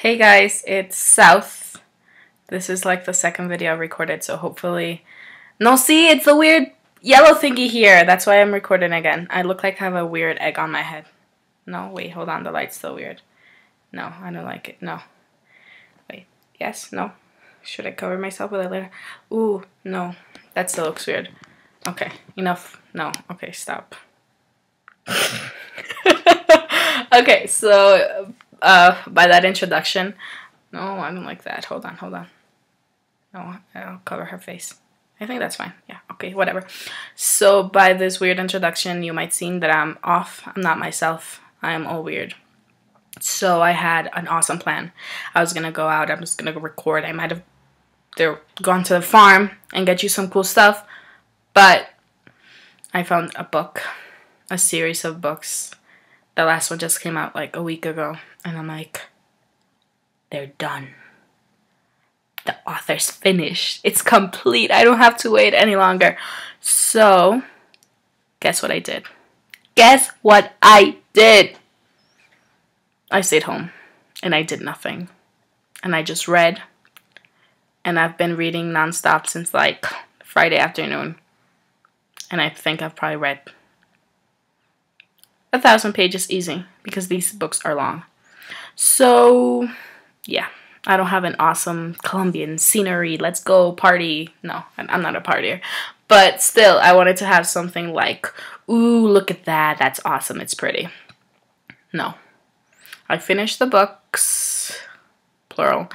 Hey guys, it's South. This is like the second video I recorded, so hopefully... No, see, it's the weird yellow thingy here. That's why I'm recording again. I look like I have a weird egg on my head. No, wait, hold on, the light's still weird. No, I don't like it, no. Wait, yes, no. Should I cover myself with a later? Ooh, no, that still looks weird. Okay, enough. No, okay, stop. okay, so uh, by that introduction. No, I don't like that. Hold on, hold on. No, I'll cover her face. I think that's fine. Yeah, okay, whatever. So by this weird introduction, you might see that I'm off. I'm not myself. I am all weird. So I had an awesome plan. I was gonna go out. I was gonna go record. I might have they're gone to the farm and get you some cool stuff, but I found a book, a series of books the last one just came out like a week ago, and I'm like, they're done. The author's finished. It's complete. I don't have to wait any longer. So, guess what I did? Guess what I did? I stayed home and I did nothing. And I just read. And I've been reading nonstop since like Friday afternoon. And I think I've probably read a thousand pages easy because these books are long. So, yeah, I don't have an awesome Colombian scenery. Let's go party. No, I'm not a partier. But still, I wanted to have something like, ooh, look at that. That's awesome. It's pretty. No. I finished the books, plural.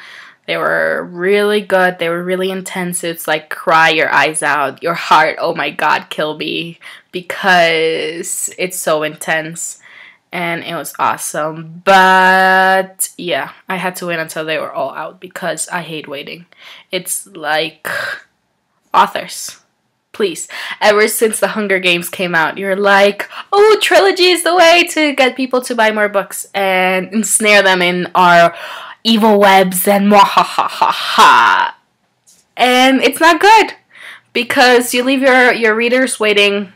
They were really good. They were really intense. It's like cry your eyes out. Your heart, oh my god, kill me. Because it's so intense. And it was awesome. But yeah, I had to wait until they were all out because I hate waiting. It's like authors please. Ever since the Hunger Games came out, you're like, oh, trilogy is the way to get people to buy more books and ensnare them in our evil webs and ha. And it's not good because you leave your, your readers waiting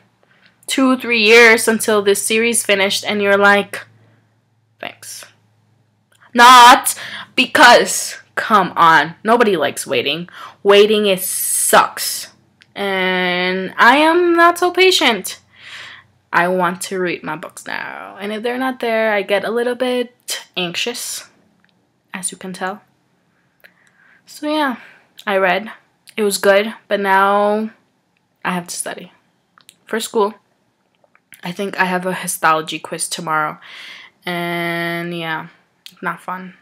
two, three years until this series finished and you're like, thanks. Not because, come on, nobody likes waiting. Waiting is sucks. And I am not so patient. I want to read my books now. And if they're not there, I get a little bit anxious as you can tell. So yeah, I read. It was good, but now I have to study for school. I think I have a histology quiz tomorrow. And yeah, not fun.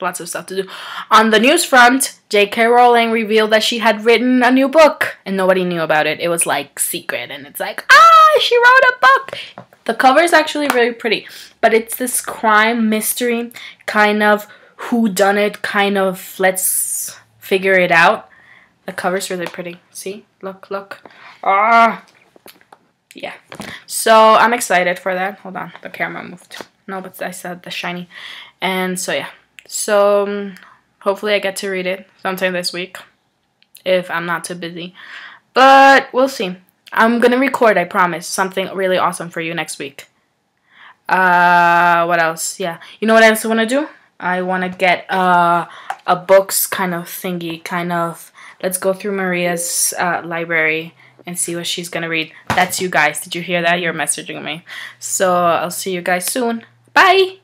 Lots of stuff to do. On the news front, J.K. Rowling revealed that she had written a new book and nobody knew about it. It was like secret and it's like, ah, she wrote a book. The cover is actually really pretty, but it's this crime mystery kind of who done it kind of let's figure it out. The cover's really pretty. See? Look, look. Ah. Yeah. So I'm excited for that. Hold on. The camera moved. No, but I said the shiny. And so yeah. So um, hopefully I get to read it sometime this week. If I'm not too busy. But we'll see. I'm gonna record, I promise, something really awesome for you next week. Uh, what else? Yeah. You know what else I want to do? I want to get uh, a books kind of thingy, kind of. Let's go through Maria's uh, library and see what she's gonna read. That's you guys. Did you hear that? You're messaging me. So I'll see you guys soon. Bye!